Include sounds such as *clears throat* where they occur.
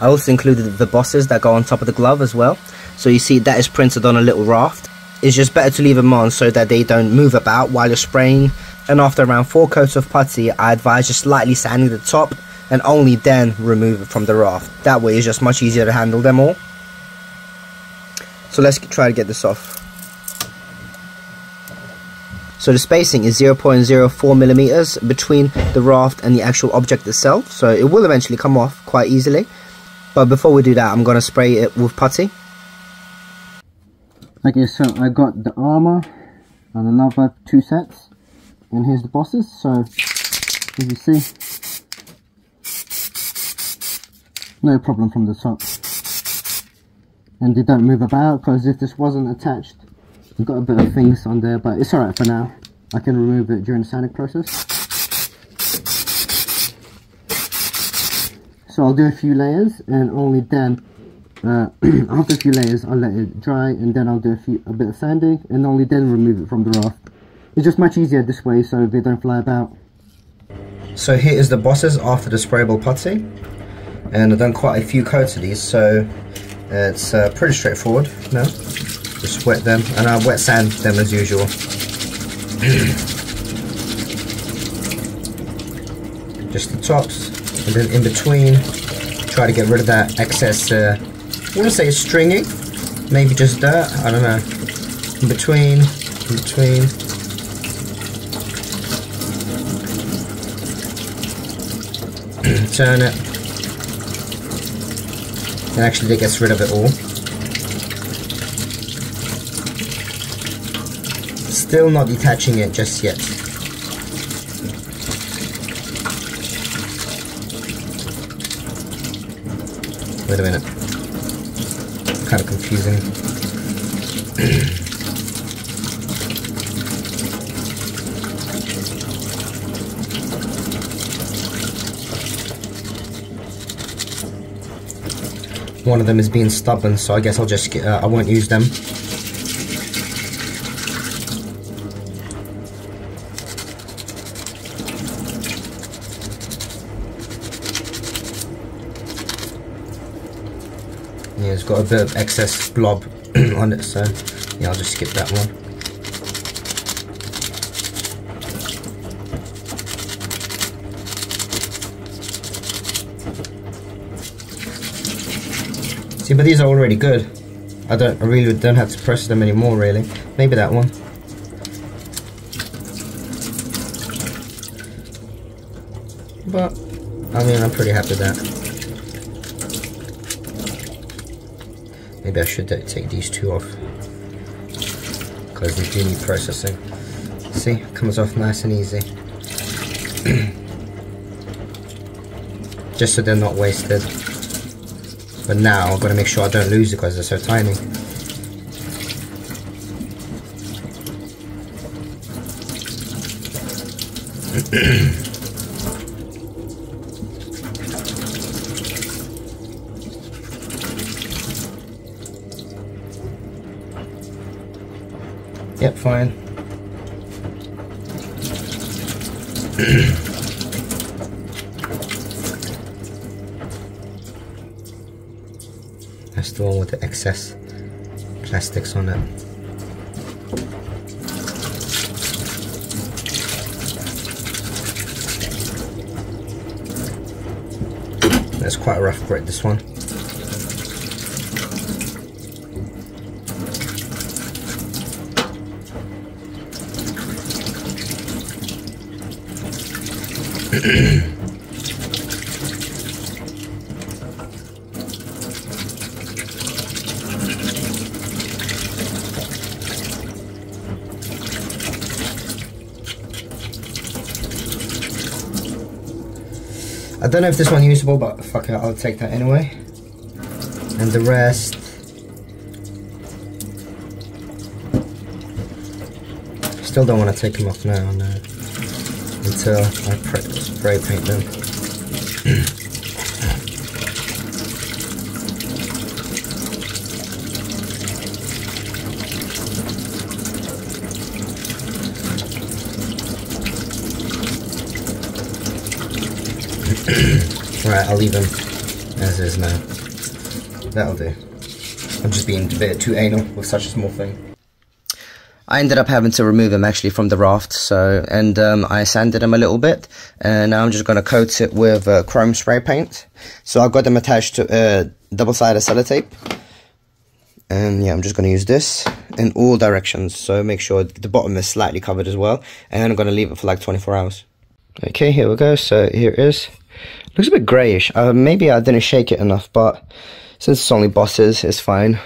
I also included the bosses that go on top of the glove as well. So you see that is printed on a little raft. It's just better to leave them on so that they don't move about while you're spraying. And after around 4 coats of putty, I advise just slightly sanding the top and only then remove it from the raft. That way it's just much easier to handle them all. So let's try to get this off. So the spacing is 0.04 millimeters between the raft and the actual object itself. So it will eventually come off quite easily. But before we do that, I'm going to spray it with putty. Okay, so I got the armor and another two sets. And here's the bosses. So, as you see, no problem from the top. And they don't move about because if this wasn't attached, I've got a bit of things on there, but it's alright for now. I can remove it during the sanding process. So I'll do a few layers and only then uh, *clears throat* after a few layers I'll let it dry and then I'll do a, few, a bit of sanding and only then remove it from the raft. It's just much easier this way so they don't fly about. So here is the bosses after the sprayable putty and I've done quite a few coats of these so it's uh, pretty straightforward now. Just wet them and I wet sand them as usual. *clears throat* Just the tops and then in between try to get rid of that excess uh, I want to say stringy maybe just dirt I don't know. In between in between. *clears throat* Turn it. And actually it gets rid of it all. Still not detaching it just yet Wait a minute. Kind of confusing. One of them is being stubborn, so I guess I'll just uh, I won't use them. It's got a bit of excess blob *clears throat* on it, so yeah, I'll just skip that one. See, but these are already good. I don't, I really don't have to press them anymore, really. Maybe that one. But, I mean, I'm pretty happy with that. Maybe I should take these two off. Because they do need processing. See, comes off nice and easy. *clears throat* Just so they're not wasted. But now I've got to make sure I don't lose it because they're so tiny. *clears throat* Yep, fine. That's the one with the excess plastics on it. That's quite a rough grit, this one. *clears throat* I don't know if this one's usable, but fuck it, I'll take that anyway. And the rest... Still don't want to take them off now, no. Until I spray paint them. *clears throat* Alright, I'll leave them. as is now. That'll do. I'm just being a bit too anal with such a small thing. I ended up having to remove them actually from the raft, so and um, I sanded them a little bit, and now I'm just going to coat it with uh, chrome spray paint. So I've got them attached to uh, double-sided sellotape, and yeah, I'm just going to use this in all directions. So make sure the bottom is slightly covered as well, and then I'm going to leave it for like 24 hours. Okay, here we go. So here it is. Looks a bit greyish. Uh, maybe I didn't shake it enough, but since it's only bosses, it's fine.